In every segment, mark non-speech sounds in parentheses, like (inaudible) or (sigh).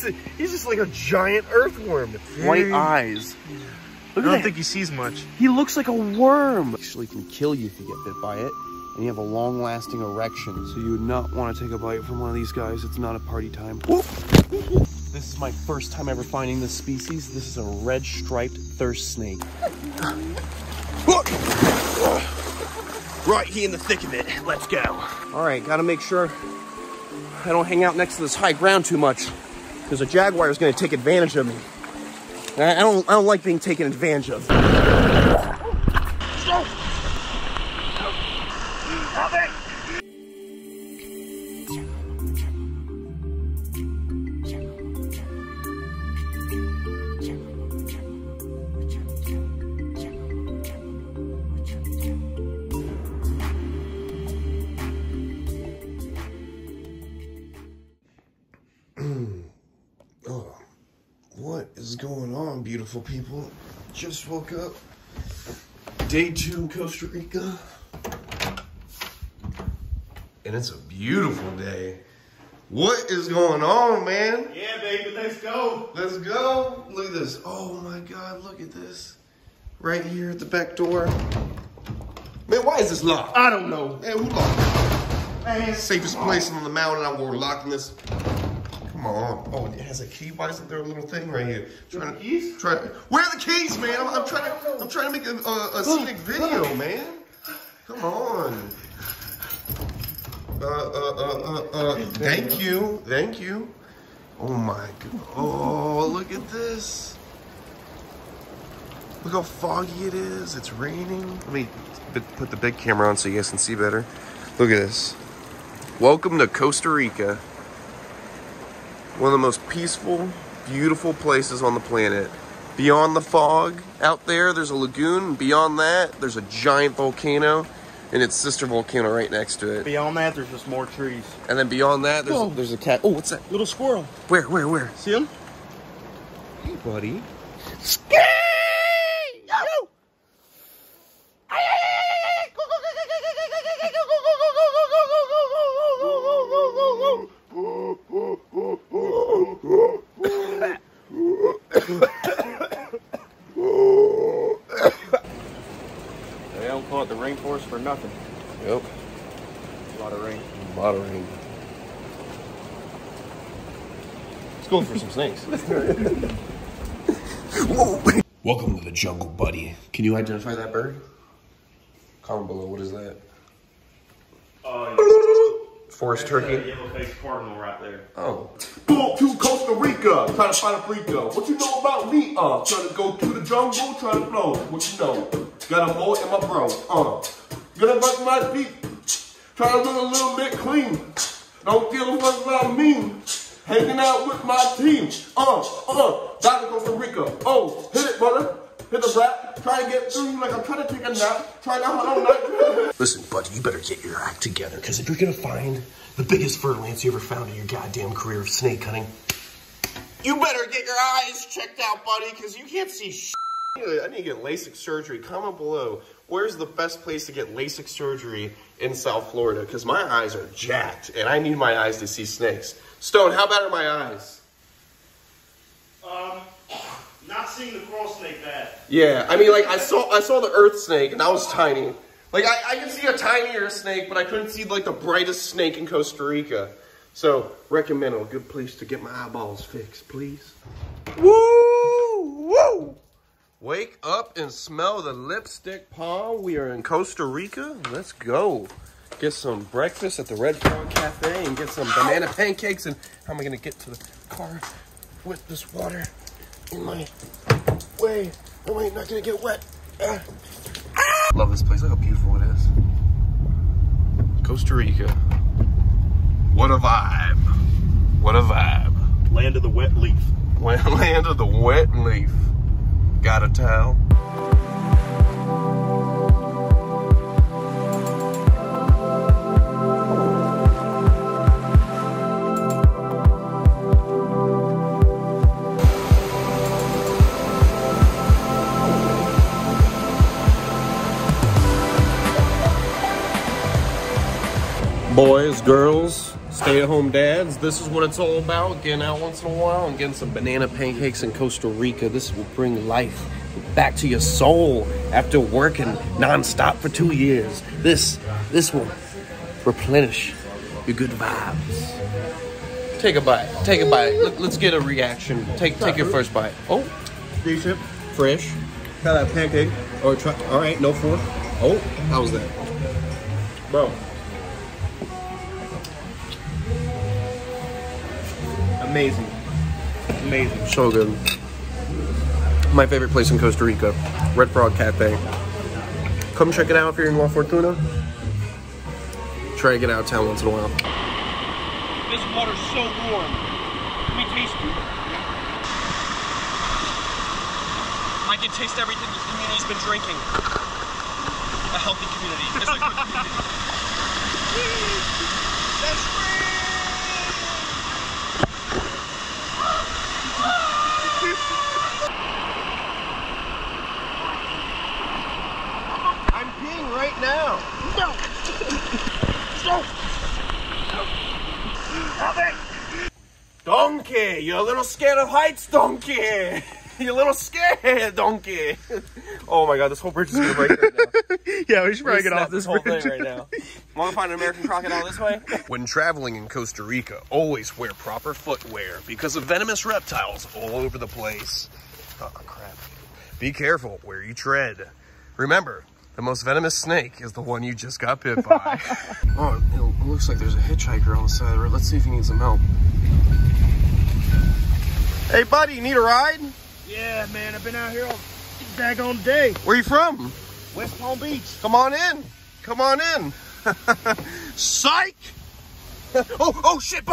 this? He's just like a giant earthworm. White eyes. Look I don't think he sees much. He looks like a worm. Actually can kill you if you get bit by it. And you have a long lasting erection. So you would not want to take a bite from one of these guys. It's not a party time. This is my first time ever finding this species. This is a red striped thirst snake. Right here in the thick of it. Let's go. All right, gotta make sure I don't hang out next to this high ground too much. Because a jaguar is gonna take advantage of me. I don't, I don't like being taken advantage of. People? Just woke up. Day two in Costa Rica. And it's a beautiful day. What is going on, man? Yeah, baby, let's go. Let's go. Look at this. Oh my God, look at this. Right here at the back door. Man, why is this locked? I don't know. Man, who locked it? Man, safest place on the mountain. I'm gonna lock this. Come on. Oh, it has a key. Why isn't there a little thing right here? Trying to, keys? Try to, where are the keys, man? I'm, I'm trying to. I'm trying to make a, a, a scenic video, man. Come on. Uh, uh, uh, uh, uh. Thank (laughs) you. Thank you. Oh my god. Oh, look at this. Look how foggy it is. It's raining. Let me put the big camera on so you guys can see better. Look at this. Welcome to Costa Rica. One of the most peaceful, beautiful places on the planet. Beyond the fog, out there, there's a lagoon. Beyond that, there's a giant volcano and its sister volcano right next to it. Beyond that, there's just more trees. And then beyond that, there's, Whoa. there's a cat. Oh, what's that? Little squirrel. Where, where, where? See him? Hey, buddy. They don't call it the rainforest for nothing. Yep. A lot of rain. A lot of rain. It's going for some snakes. (laughs) Welcome to the jungle, buddy. Can you identify that bird? Comment below. What is that? Forest turkey. yellow-faced cardinal right there. Oh. Go to Costa Rica, trying to find a freako. What you know about me? Uh, trying to go to the jungle, trying to blow. What you know? Got a boy and my bro. Uh, gonna brush my teeth, Try to look a little bit clean. Don't give a fuck what I mean. Hanging out with my team. Uh, uh, down to Costa Rica. Oh, hit it, brother. Hit the rap. Try to get through like I'm trying to take a nap. Trying to hold on night. Listen, buddy, you better get your act together, because if you're gonna find the biggest fer-de-lance you ever found in your goddamn career of snake hunting, you better get your eyes checked out, buddy, because you can't see sh- I need to get LASIK surgery. Comment below. Where's the best place to get LASIK surgery in South Florida? Because my eyes are jacked, and I need my eyes to see snakes. Stone, how bad are my eyes? Um, not seeing the coral snake bad. Yeah, I mean, like I saw, I saw the earth snake, and that was tiny. Like I, I could see a tinier snake, but I couldn't see like the brightest snake in Costa Rica. So recommend a good place to get my eyeballs fixed, please. Woo! Woo! Wake up and smell the lipstick palm. We are in Costa Rica. Let's go. Get some breakfast at the Red Frog Cafe and get some banana pancakes. And how am I gonna get to the car with this water in my way? Am I not gonna get wet? Ah. Love this place. Look how beautiful it is. Costa Rica. What a vibe. What a vibe. Land of the wet leaf. (laughs) Land of the wet leaf. Got a towel? Boys, girls, Stay-at-home dads, this is what it's all about. Getting out once in a while and getting some banana pancakes in Costa Rica. This will bring life back to your soul after working non-stop for two years. This, this will replenish your good vibes. Take a bite. Take a bite. Let, us get a reaction. Take take your first bite. Oh, Decent. fresh. Got that pancake. Or try. All right, no fork. Oh, how was that? Bro. Amazing. Amazing. So good. My favorite place in Costa Rica, Red Frog Cafe. Come check it out if you're in La Fortuna. Try to get out of town once in a while. This water's so warm. Let me taste it. I can taste everything this community's been drinking. A healthy community. It's a good community. That's I'm now. No. Stop. Stop it. Donkey, you're a little scared of heights, donkey. (laughs) You're a little scared, donkey. (laughs) Oh my god, this whole bridge is gonna break right now. (laughs) Yeah, we should Let's off this whole thing right now. Want to find an American crocodile this way? When traveling in Costa Rica, always wear proper footwear because of venomous reptiles all over the place. Oh crap. Be careful where you tread. Remember, the most venomous snake is the one you just got bit (laughs) by. oh, it looks like there's a hitchhiker on the side of the road. Let's see if he needs some help. Hey buddy, you need a ride? Yeah, man, I've been out here all daggone day. Where you from? West Palm Beach. Come on in. Come on in. (laughs) Psych! (laughs) oh, oh shit!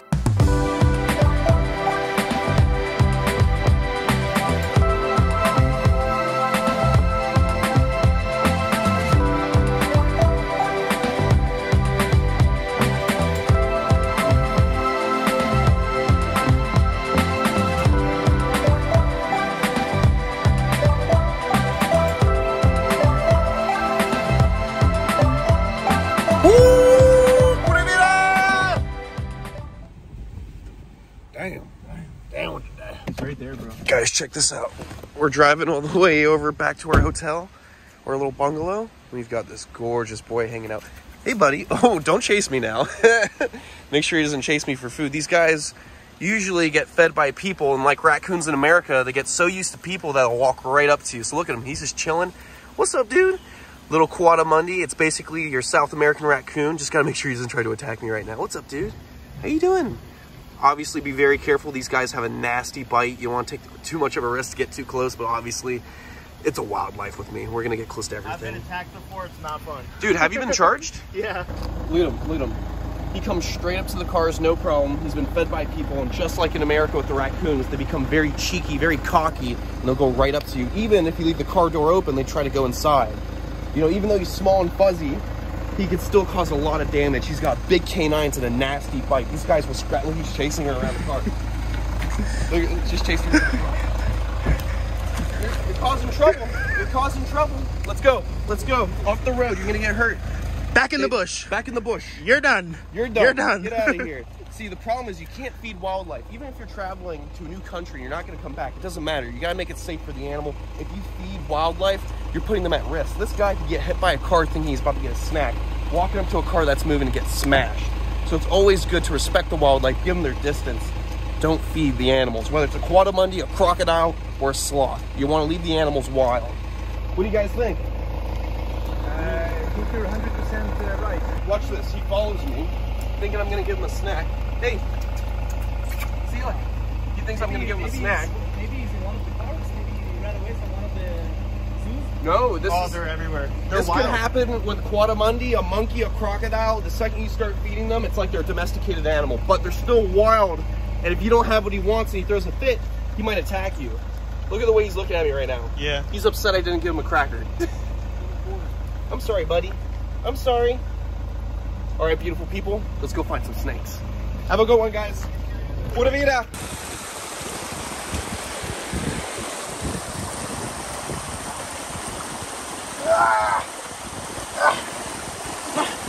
Check this out. We're driving all the way over back to our hotel, our little bungalow. We've got this gorgeous boy hanging out. Hey, buddy. (laughs) Oh, don't chase me now. (laughs) Make sure he doesn't chase me for food. These guys usually get fed by people, and like raccoons in America, they get so used to people that'll walk right up to you. So look at him. He's just chilling. What's up, dude? Little Coatimundi. It's basically your South American raccoon. Just gotta make sure he doesn't try to attack me right now. What's up, dude? How you doing? Obviously, be very careful. These guys have a nasty bite. You want to take too much of a risk to get too close, but obviously, it's a wildlife with me. We're gonna get close to I've been everything. attacked before. It's not fun. Dude, have you been charged? (laughs) Yeah. Look at him, look at him. He comes straight up to the cars, no problem. He's been fed by people, and just like in America with the raccoons, they become very cheeky, very cocky, and they'll go right up to you. Even if you leave the car door open, they try to go inside. You know, even though he's small and fuzzy, he could still cause a lot of damage. He's got big canines and a nasty bite. These guys will scratch. Look, he's chasing her around the car. look, just chasing her. around You're, you're causing trouble. You're causing trouble. Let's go. Let's go. Off the road. You're gonna get hurt. Back in the bush. Back in the bush. You're done. You're done. You're done. Get out of here. (laughs) See, the problem is you can't feed wildlife. Even if you're traveling to a new country, you're not going to come back. It doesn't matter. You got to make it safe for the animal. If you feed wildlife, you're putting them at risk. This guy could get hit by a car thinking he's about to get a snack, walking up to a car that's moving and get smashed. So it's always good to respect the wildlife, give them their distance. Don't feed the animals, whether it's a coatimundi, a crocodile, or a sloth. You want to leave the animals wild. What do you guys think? Uh, I think you're 100% uh, right. Watch this. He follows me, thinking I'm gonna give him a snack. Hey, see, look. He thinks I'm gonna give him a snack. Maybe he's in one of the parks. Maybe he ran away from one of the zoos. No, this Oh, is. they're everywhere. They're This wild. could happen with coatimundi, a monkey, a crocodile. The second you start feeding them, it's like they're a domesticated animal, but they're still wild. And if you don't have what he wants and he throws a fit, he might attack you. Look at the way he's looking at me right now. Yeah. He's upset I didn't give him a cracker. (laughs) I'm sorry, buddy. I'm sorry. All right, beautiful people, let's go find some snakes. Have a good one, guys. Pura vida. Ah! Ah!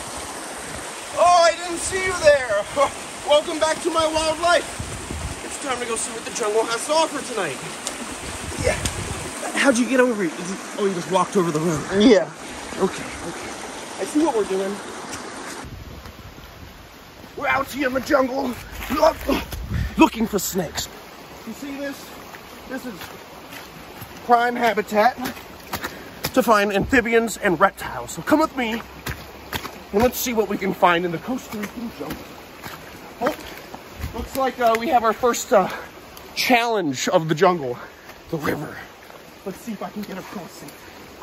Oh, I didn't see you there. (laughs) Welcome back to my wild life. It's time to go see what the jungle has to offer tonight. Yeah. How'd you get over it- Oh, you just walked over the road. Yeah. Okay, okay. I see what we're doing. We're out here in the jungle looking for snakes. You see this? This is prime habitat to find amphibians and reptiles. So come with me and let's see what we can find in the Costa Rican jungle. Oh, looks like uh, we have our first uh, challenge of the jungle, the river. Let's see if I can get across it.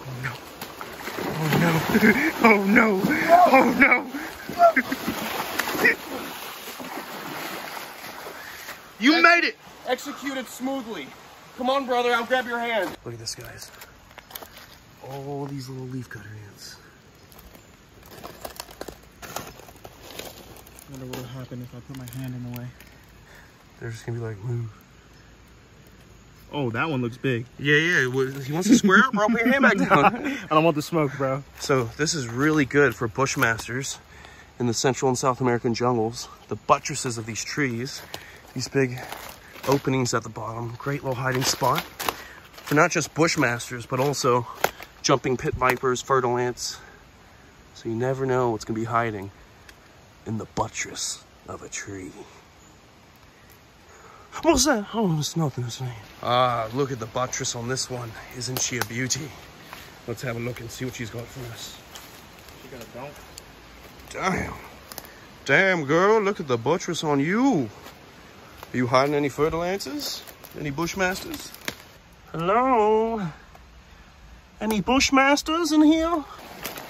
Oh no. (laughs) Oh no. Oh no. Oh no. (laughs) you made it. Executed smoothly. Come on, brother. I'll grab your hand. Look at this, guys. All these little leaf cutter ants. wonder what would happen if I put my hand in the way. They're just gonna be like, move. Oh, that one looks big. Yeah, yeah. well, He wants to square up, bro. Put your hand back down. (laughs) I don't want the smoke, bro. So this is really good for bushmasters in the Central and South American jungles. The buttresses of these trees, these big openings at the bottom, great little hiding spot for not just bushmasters, but also jumping pit vipers, fer-de-lances. So you never know what's gonna be hiding in the buttress of a tree. What's that? Oh, it's nothing, it's me. Ah, look at the buttress on this one. Isn't she a beauty? Let's have a look and see what she's got for us. She got a dump. Damn. Damn, girl, look at the buttress on you. Are you hiding any fer-de-lances? Any bushmasters? Hello? Any bushmasters in here?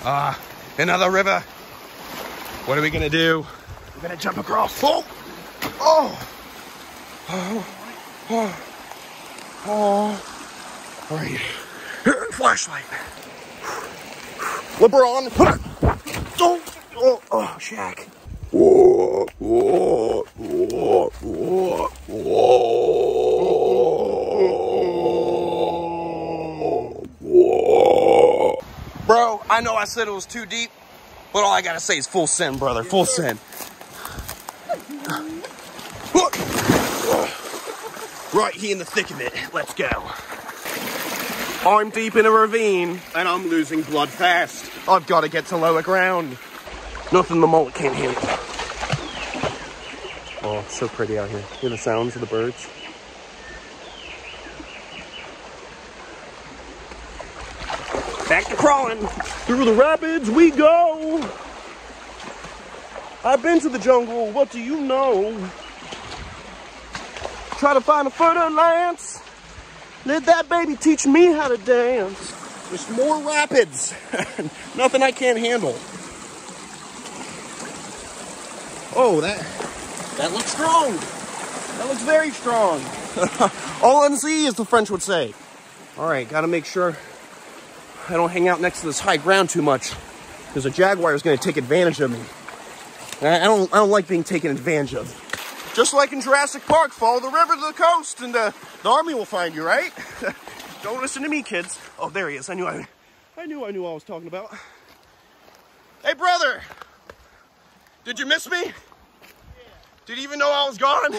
Ah, another river. What are we gonna do? We're gonna jump across. Oh! Oh! Oh! Oh! Oh! All right. Flashlight. LeBron. Shaq. Bro, I know I said it was too deep, but all I gotta say is full send, brother. Full send. (laughs) Right here in the thick of it. Let's go. I'm deep in a ravine and I'm losing blood fast. I've got to get to lower ground. Nothing the mullet can't handle. Oh, it's so pretty out here. Hear the sounds of the birds? Back to crawling. Through the rapids we go. I've been to the jungle. What do you know? Try to find a fer-de-lance. Let that baby teach me how to dance. There's more rapids. (laughs) Nothing I can't handle. Oh, that that looks strong. That looks very strong. (laughs) Allons-y, as the French would say. All right, got to make sure I don't hang out next to this high ground too much, because a jaguar is going to take advantage of me. I I don't, I don't like being taken advantage of. Just like in Jurassic Park, follow the river to the coast, and uh, the army will find you, right? (laughs) don't listen to me, kids. Oh, there he is. I knew I, I knew I knew what I was talking about. Hey, brother. Did you miss me? Did you even know I was gone?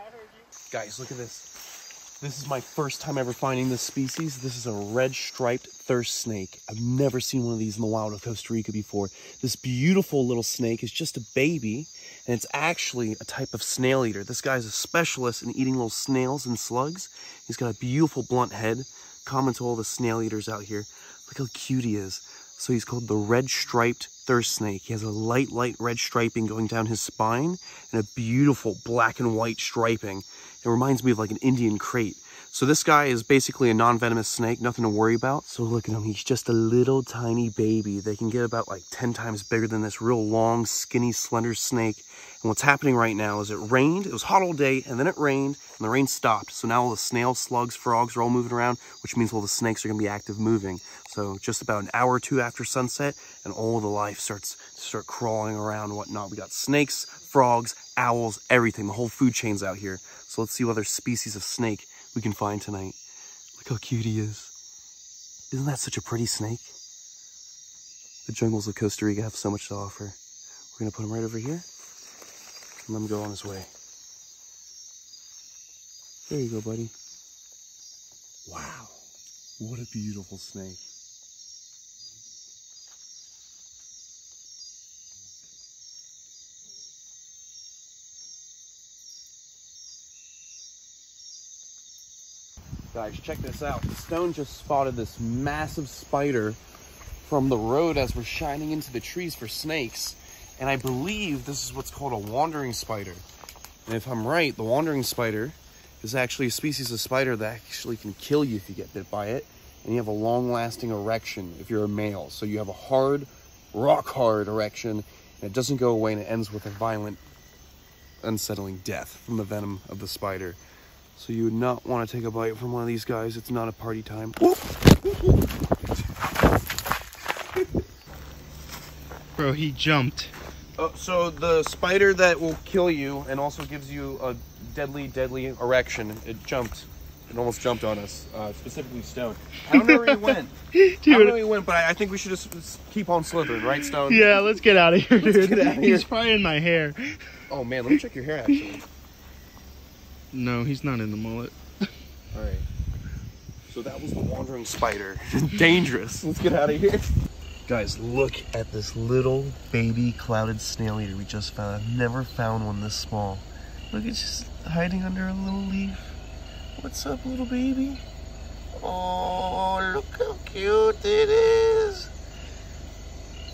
(laughs) Guys, look at this. This is my first time ever finding this species. This is a red striped thirst snake. I've never seen one of these in the wild of Costa Rica before. This beautiful little snake is just a baby, and it's actually a type of snail eater. This guy's a specialist in eating little snails and slugs. He's got a beautiful blunt head, common to all the snail eaters out here. Look how cute he is. So he's called the red striped thirst snake. He has a light, light red striping going down his spine and a beautiful black and white striping. It reminds me of like an Indian krait. So this guy is basically a non-venomous snake, nothing to worry about. So look at him, he's just a little tiny baby. They can get about like 10 times bigger than this real long, skinny, slender snake. And what's happening right now is it rained, it was hot all day, and then it rained, and the rain stopped. So now all the snails, slugs, frogs are all moving around, which means all the snakes are gonna be active moving. So just about an hour or two after sunset, and all the life starts to start crawling around and whatnot. We got snakes, frogs, owls, everything. The whole food chain's out here. So let's see what other species of snake we can find tonight. Look how cute he is. Isn't that such a pretty snake? The jungles of Costa Rica have so much to offer. We're gonna put him right over here. and let him go on his way. There you go, buddy. Wow. What a beautiful snake. Guys, check this out. The stone just spotted this massive spider from the road as we're shining into the trees for snakes. And I believe this is what's called a wandering spider. And if I'm right, the wandering spider is actually a species of spider that actually can kill you if you get bit by it. And you have a long lasting erection if you're a male. So you have a hard, rock hard erection. And it doesn't go away and it ends with a violent, unsettling death from the venom of the spider. So you would not want to take a bite from one of these guys. It's not a party time. Bro, he jumped. Uh, so the spider that will kill you and also gives you a deadly, deadly erection. It jumped. It almost jumped on us, uh, specifically Stone. I don't know where he went. I don't know where he went, but I, I think we should just, just keep on slithering, right, Stone? Yeah, let's get out of here, dude. get outta (laughs) He's here. probably in my hair. Oh man, let me check your hair actually. No, he's not in the mullet. All right. So that was the wandering spider. (laughs) Dangerous. Let's get out of here. Guys, look at this little baby clouded snail eater we just found. I've never found one this small. Look, it's just hiding under a little leaf. What's up, little baby? Oh, look how cute it is.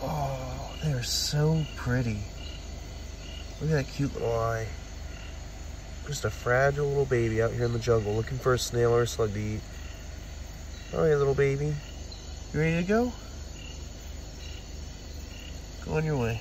Oh, they're so pretty. Look at that cute little eye. Just a fragile little baby out here in the jungle looking for a snail or a slug to eat. Oh, All right, little baby. You ready to go? Go on your way.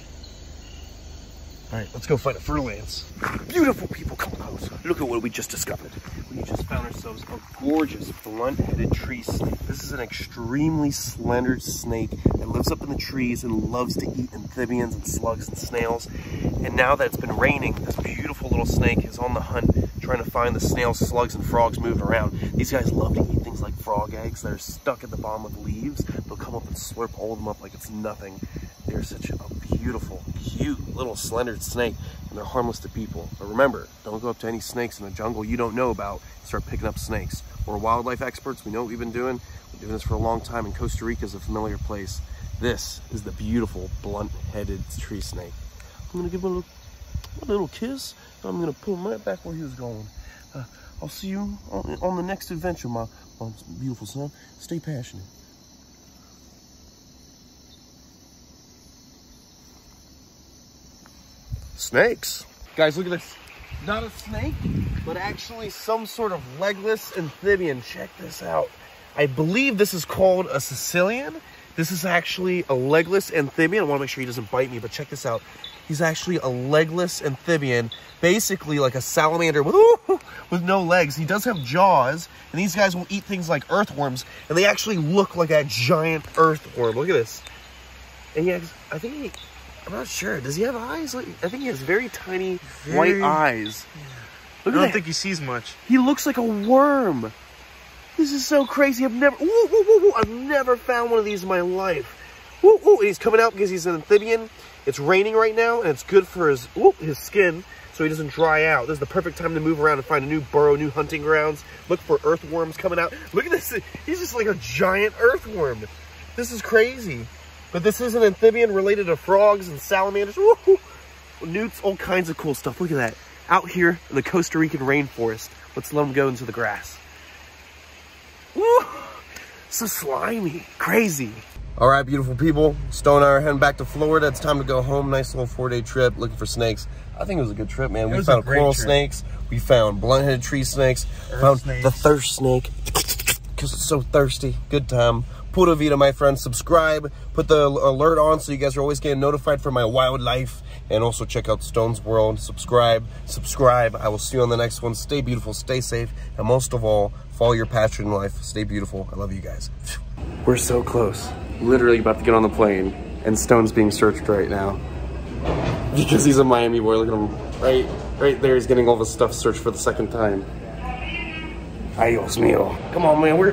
All right, let's go find a fer-de-lance. Beautiful people, come close. Look at what we just discovered. We just found ourselves a gorgeous blunt-headed tree snake. This is an extremely slender snake that lives up in the trees and loves to eat amphibians and slugs and snails. And now that it's been raining, this beautiful little snake is on the hunt trying to find the snails, slugs, and frogs moving around. These guys love to eat things like frog eggs that are stuck at the bottom of leaves. They'll come up and slurp all of them up like it's nothing. They're such a beautiful, cute little slender snake, and they're harmless to people. But remember, don't go up to any snakes in the jungle you don't know about start picking up snakes. We're wildlife experts. We know what we've been doing. We've been doing this for a long time, and Costa Rica is a familiar place. This is the beautiful blunt-headed tree snake. I'm gonna give him a little, a little kiss. I'm gonna pull him right back where he was going. Uh, I'll see you on, on the next adventure, my, my beautiful son. Stay passionate. Snakes. Guys, look at this. Not a snake, but actually some sort of legless amphibian. Check this out. I believe this is called a caecilian. This is actually a legless amphibian. I want to make sure he doesn't bite me, but check this out. He's actually a legless amphibian, basically like a salamander with, with no legs. He does have jaws, and these guys will eat things like earthworms, and they actually look like a giant earthworm. Look at this. And he has, I think he, I'm not sure. Does he have eyes? Like, I think he has very tiny white eyes. I Look at don't that. think he sees much. He looks like a worm. This is so crazy. I've never, woo, woo, woo, woo. I've never found one of these in my life. Woo, woo. And he's coming out because he's an amphibian. It's raining right now, and it's good for his, woo, his skin, so he doesn't dry out. This is the perfect time to move around and find a new burrow, new hunting grounds. Look for earthworms coming out. Look at this. He's just like a giant earthworm. This is crazy. But this is an amphibian related to frogs and salamanders. Woo. Newts, all kinds of cool stuff. Look at that. Out here in the Costa Rican rainforest. Let's let him go into the grass. Woo! So slimy. Crazy. All right, beautiful people. Stone and I are heading back to Florida. It's time to go home. Nice little four-day trip looking for snakes. I think it was a good trip, man. we was found great coral trip. snakes. We found blunt-headed tree snakes. found snakes. the thirst snake because it's so thirsty. Good time. Pura vida, my friends. Subscribe. Put the alert on so you guys are always getting notified for my wildlife. And also check out Stone's World. Subscribe. Subscribe. I will see you on the next one. Stay beautiful. Stay safe. And most of all, follow your passion in life. Stay beautiful. I love you guys. We're so close. Literally about to get on the plane. And Stone's being searched right now. (laughs) Because he's a Miami boy. Look at him. Right, right there. He's getting all the stuff searched for the second time. Adios mio. Come on, man. We're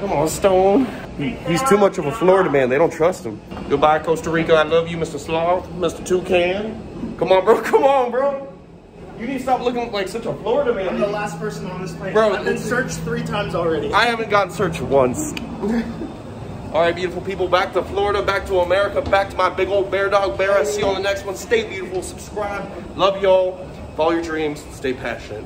come on, Stone. He- he's too much of a Florida man. They don't trust him. Goodbye, Costa Rica. I love you, Mr. Sloth, Mr. Toucan. Come on, bro. (laughs) Come on, bro. You need to stop looking like such a Florida man. I'm the last person on this plane. Bro, I've been searched three times already. I haven't gotten searched once. (laughs) All right, beautiful people, back to Florida, back to America, back to my big old bear dog bear. I see you on the next one. Stay beautiful, subscribe. Love y'all. Follow your dreams. Stay passionate.